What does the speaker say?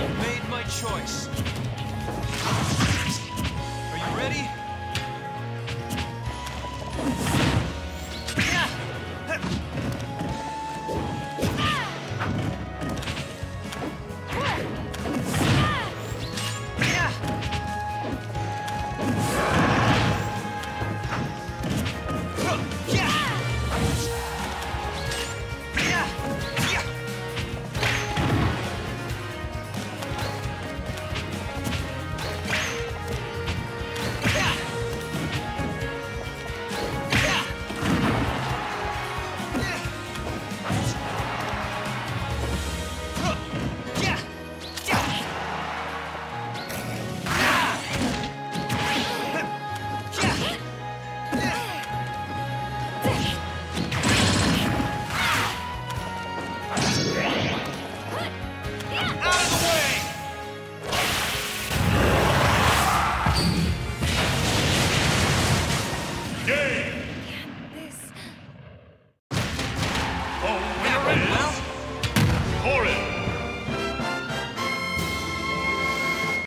I've made my choice.